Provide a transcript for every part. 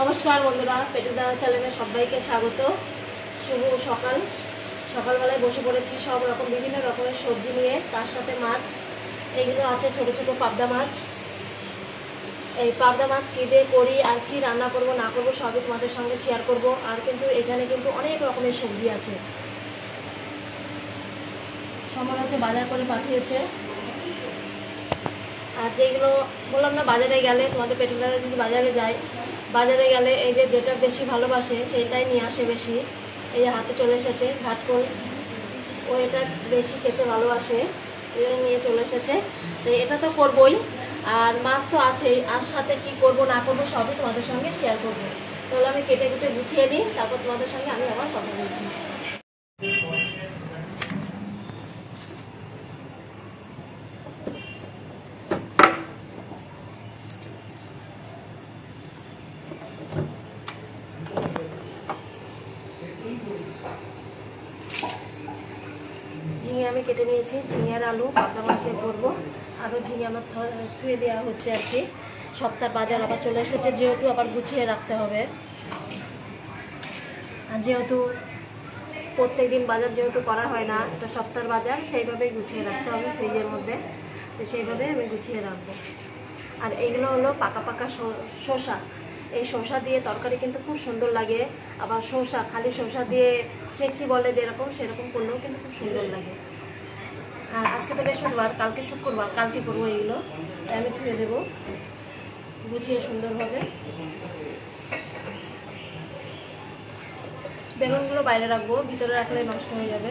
নমস্কার বন্ধুরা পেটুদা চ্যানেলে সবাইকে স্বাগত। শুভ সকাল। সকালবেলায় বসে পড়েছি সব রকম, বিভিন্ন রকমের সবজি নিয়ে, তার সাথে মাছ। এগুলো আছে ছোট ছোট পাবদা মাছ। এই পাবদা মাছ কী দিয়ে করি, আর কি রান্না করব, না করব, সবই তোমাদের সঙ্গে শেয়ার করব। আর কিন্তু এখানে কিন্তু অনেক রকমের সবজি আছে। সময় হচ্ছে বাজার করে পাঠিয়েছে। আর যেগুলো বললাম না, বাজারে গেলে তোমাদের পেটুলারা যদি বাজারে যায় বাজারে গেলে এই যে যেটা বেশি ভালোবাসে সেটাই নিয়ে আসে বেশি। এই যে হাতে চলে এসেছে ঘাটকল। ও এটা বেশি খেতে ভালোবাসে এটা নিয়ে চলে এসেছে। তো এটা তো করবই, আর মাছ তো আছেই। আর সাথে কি করব, না করব, সবই তোমাদের সঙ্গে শেয়ার করব। তাহলে আমি কেটে কেটে গুছিয়ে নিই, তারপর তোমাদের সঙ্গে আমি আবার কথা বলছি ঝিঙে আমি কেটে নিয়েছি, ঝিঙে আর আলু পাতলা মাছ দিয়ে করব আরও ঝিঙে আমার ধুয়ে দেওয়া হচ্ছে আর কি। সপ্তাহ বাজার আবার চলে এসেছে, যেহেতু আবার গুছিয়ে রাখতে হবে। আর যেহেতু প্রত্যেক দিন বাজার যেহেতু করা হয় না, একটা সপ্তাহের বাজার, সেইভাবেই গুছিয়ে রাখতে হবে ফ্রিজের মধ্যে। তো সেইভাবে আমি গুছিয়ে রাখব। আর এইগুলো হলো পাকা পাকা শসা। এই শসা দিয়ে তরকারি কিন্তু খুব সুন্দর লাগে। আবার শসা, খালি শসা দিয়ে চেকচি বলে যেরকম, সেরকম করলেও কিন্তু খুব সুন্দর লাগে। আর আজকে তো বৃহস্পতিবার কালকে শুক্রবার, কালকে করব এইগুলো তাই আমি ধুয়ে দেবো। গুছিয়ে সুন্দরভাবে। বেগুনগুলো বাইরে রাখব, ভিতরে রাখলে নষ্ট হয়ে যাবে।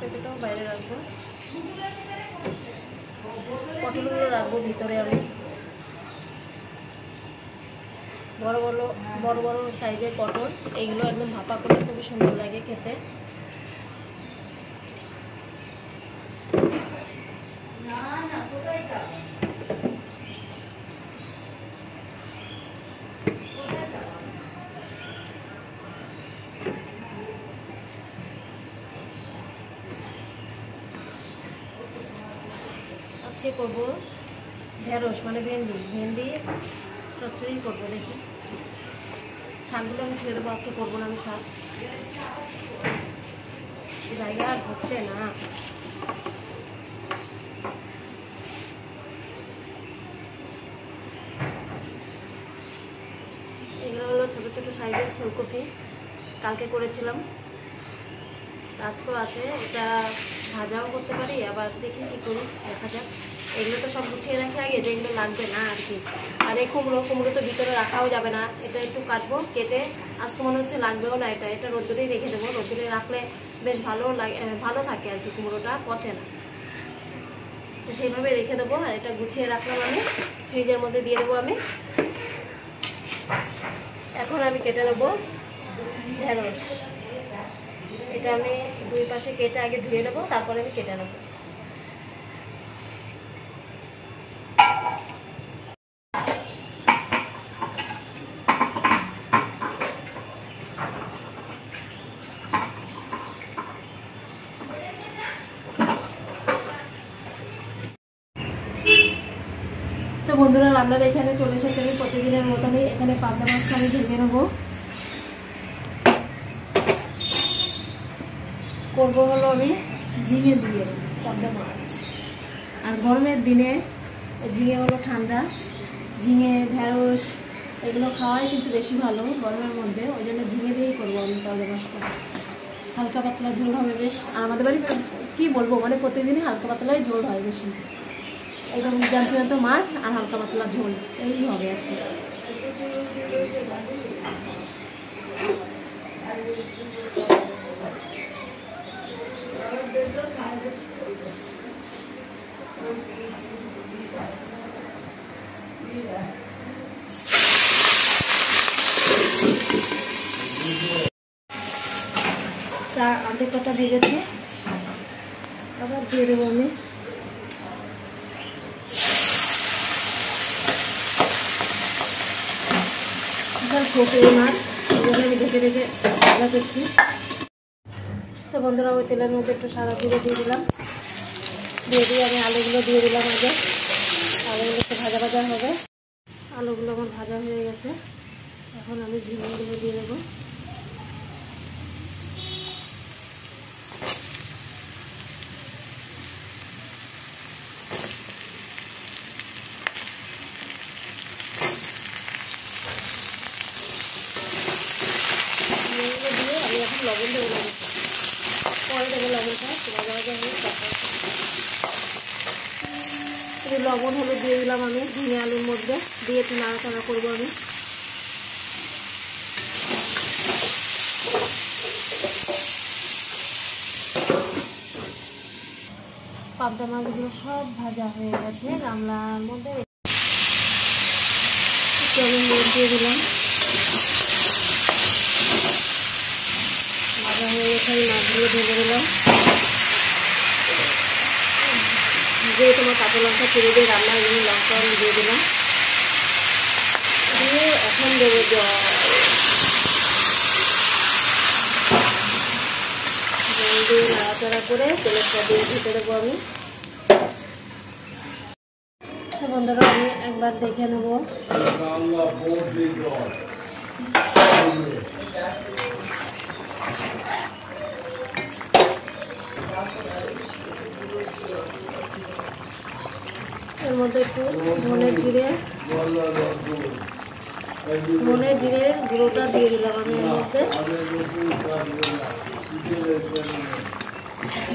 পেঁপেটাও বাইরে রাখব। পটলগুলো রাখব ভিতরে আমি। বড় বড় বড় বড় সাইজের পটল এইগুলো একদম ভাপা করে খুবই সুন্দর লাগে খেতে। করব? ঢেঁড়স মানে ভেন্ডি। ভেন্ডি চচ্চড়ি করব, দেখি। শাকগুলো আমি ছেড়ে দেবো, আজকে করব না আমি শাক। জায়গা আর হচ্ছে না। এগুলো হলো ছোটো ছোটো সাইজের ফুলকপি। কালকে করেছিলাম। আজকেও আছে। এটা ভাজাও করতে পারি, আবার দেখি কী করি, দেখা যাক। এগুলো তো সব গুছিয়ে রাখি আগে যেগুলো লাগবে না আর কি। আর এই কুমড়ো কুমড়ো তো ভিতরে রাখাও যাবে না। এটা একটু কাটবো, কেটে আজকে মনে হচ্ছে লাগবেও না এটা। এটা রোদ্দুরেই রেখে দেবো। রোদ্দুরে রাখলে বেশ ভালো লাগে ভালো থাকে আর কি কুমড়োটা, পচে না। তো সেইভাবে রেখে দেবো আর এটা গুছিয়ে রাখলাম আমি। ফ্রিজের মধ্যে দিয়ে দেবো আমি। এখন আমি কেটে নেব ঢেঁড়স। এটা আমি দুই পাশে কেটে আগে ধুয়ে নেব, তারপরে আমি কেটে নেব। তো বন্ধুরা, রান্নার এখানে চলে এসেছে। আমি প্রতিদিনের মতনই এখানে পাবদা মাছটা আমি ভেঙে নেব। করব হলো আমি ঝিঙে দিয়ে পাবদা মাছ। আর গরমের দিনে ঝিঙে হলো ঠান্ডা। ঝিঙে, ঢেঁড়স এগুলো খাওয়াই কিন্তু বেশি ভালো গরমের মধ্যে। ওই জন্য ঝিঙে দিয়েই করব আমি পাবদা মাছটা। হালকা পাতলা ঝোল হবে বেশ। আর আমাদের বাড়ি কী বলব মানে প্রতিদিনই হালকা পাতলাই ঝোল হয় বেশি। একদম জ্যান্ত মাছ আর হালকা পাতলা ঝোল। এই হবে আর কি। আধে কটা ভেজেছে? আবার দিয়ে দেবো আমি। বিশাল ঠোকরি মাছ। আমি ঢেকে ঢেকে ভাজা করছি। তো বন্ধুরা, ওই তেলের মধ্যে একটু সাদা জিরে দিয়ে দিলাম। দিয়ে দিয়ে আমি আলুগুলো দিয়ে দিলাম আগে। আলুগুলো একটু ভাজা ভাজা হবে। আলুগুলো আমার ভাজা হয়ে গেছে। এখন আমি ঝিঙেগুলো দিয়ে দেবো ঝিঙেগুলো দিয়ে আমি এখন লবণ দেবো লবণ পরে দেবো লবণটা ভাজা ভাজা হয়ে তারপর একটু লবণ, হলুদ দিয়ে দিলাম আমি ঝিঙে আলুর মধ্যে, দিয়ে একটু নাড়াচাড়া করব আমি। পাবদা মাছগুলো সব ভাজা হয়ে গেছে, গামলার মধ্যে আমি দিয়ে দিলাম। ভাজা হয়ে গেছে আমি মাছগুলো ঢেলে দিলাম দিয়ে তোমার কাঁচা লঙ্কা চিড়ে দিয়ে রান্না এগুলো লঙ্কা আমি দিয়ে দিলাম। দিয়ে এখন দেবো জল। দিয়ে নাড়াচাড়া করে তেলেরটা দিয়ে ঢেকে দেবো আমি। বন্ধুরা, আমি একবার দেখে নেব। এর মধ্যে একটু ধনে জিরে ধনে জিরে গুঁড়োটা দিয়ে দিলাম আমি এর মধ্যে।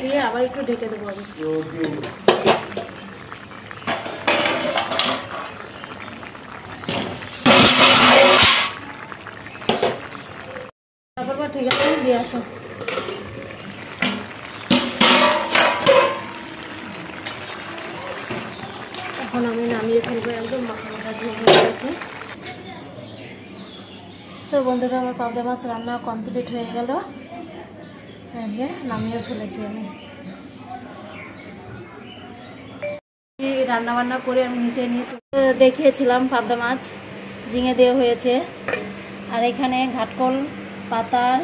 দিয়ে আবার একটু ঢেকে দেবো আমি। তারপর ঠিক আছে, দিয়ে আসো। এখন আমি নামিয়ে ফেলব একদম মাখা তো বন্ধুরা, আমার পাবদা মাছ রান্না কমপ্লিট হয়ে গেল। নামিয়ে ফেলেছি আমি। রান্না বান্না করে আমি নিচে নিয়ে দেখিয়েছিলাম পাবদা মাছ, ঝিঙে দেওয়া হয়েছে। আর এখানে ঘাটকল পাতার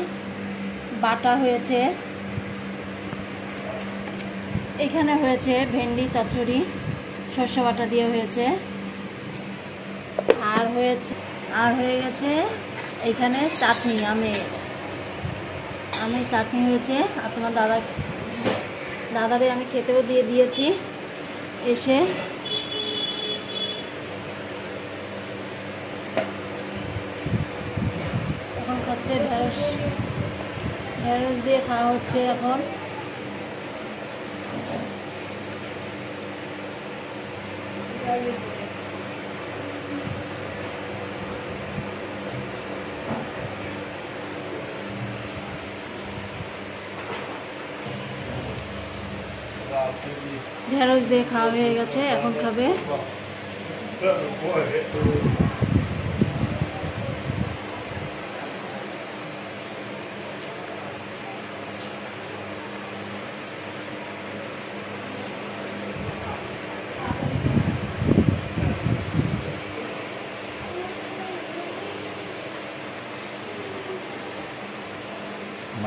বাটা হয়েছে। এখানে হয়েছে ভেন্ডি, চচ্চড়ি। শস্য বাটা দিয়ে হয়েছে। আর হয়েছে আর হয়ে গেছে এখানে চাটনি, আমি। আমের চাটনি হয়েছে। আর তোমার দাদা দাদারে আমি খেতেও দিয়ে দিয়েছি। এসে এখন খাচ্ছে ঢেঁড়স। ঢেঁড়স দিয়ে খাওয়া হচ্ছে এখন। ঢেঁড়স দিয়ে খাওয়া হয়ে গেছে এখন খাবে।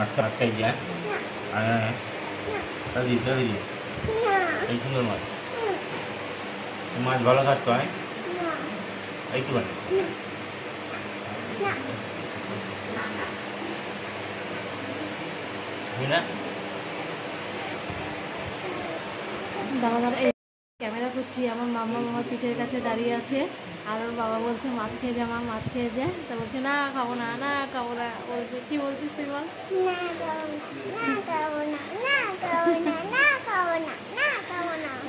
মাছটা আটকাই দিয়া হ্যাঁ তা দিই তা দিই এই সুন্দর মাছ মাছ ভালো খাস তো হ্যাঁ একটু না দাদা করছি আমার মামা মামার পিঠের কাছে দাঁড়িয়ে আছে। আর ওর বাবা বলছে মাছ খেয়ে যা মা মাছ খেয়ে যা। তা বলছে না খাব না না খাব না। বলছে কি বলছিস তুই বল?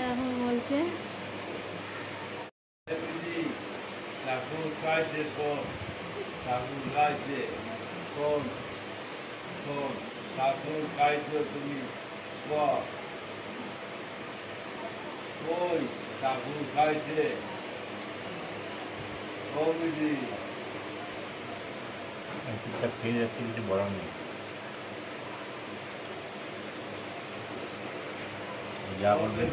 এখন বলছে ঠাকুর তুমি বল ঠাকুর খাইছে কমিটি ঠিকঠাক খেয়ে যাচ্ছে কিছু বলার নেই। যা বলবে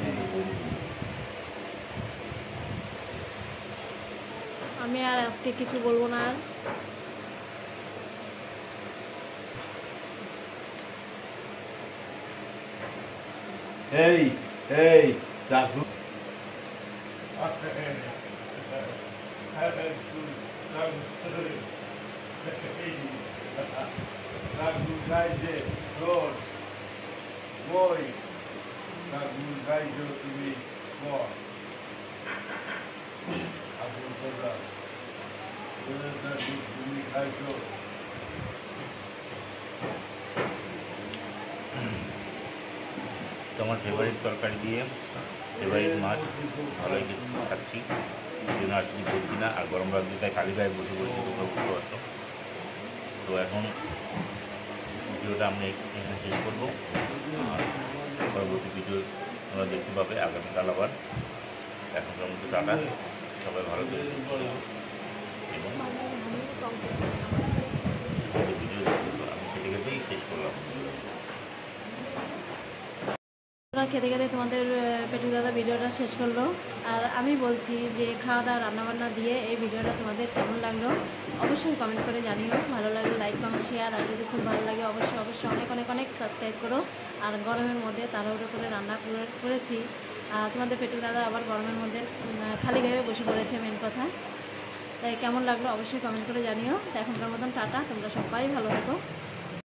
আমি আর আজকে কিছু বলব না আর। এই এই ঠাকুর কাকু খাইছে শোন কই কাকু খাইছো তুমি কর আপন কথা তুমি খাইছো তোমার ফেভারিট তরকারি দিয়ে ফেভারিট মাছ ভালোই কিছু খাচ্ছি এই জন্য আর কিছু বলছি না আর গরম লাগছে তাই খালি গায়ে বসে বসে বুঝতে পারছ তো এখন ভিডিওটা আমরা এখানে শেষ করব। পরবর্তী ভিডিও তোমরা দেখতে পাবে আগামীকাল আবার। এখনকার মতো টাটা সবাই ভালো করে এবং ভিডিও আমি কেটেই শেষ করলাম। তোমরা খেতে খেতে তোমাদের পেটু দাদা ভিডিওটা শেষ করল। আর আমি বলছি যে খাওয়া দাওয়া রান্নাবান্না দিয়ে এই ভিডিওটা তোমাদের কেমন লাগল, অবশ্যই কমেন্ট করে জানিও। ভালো লাগলে লাইক কমেন্ট শেয়ার আর যদি খুব ভালো লাগে অবশ্যই অবশ্যই অনেক অনেক অনেক সাবস্ক্রাইব করো। আর গরমের মধ্যে তাড়াহুড়ো করে রান্না করে- করেছি। আর তোমাদের পেটু দাদা আবার গরমের মধ্যে খালি গায়ে বসে পড়েছে মেন কথা। তাই কেমন লাগল অবশ্যই কমেন্ট করে জানিও। তো এখনকার মতন টাটা, তোমরা সবাই ভালো থাকো।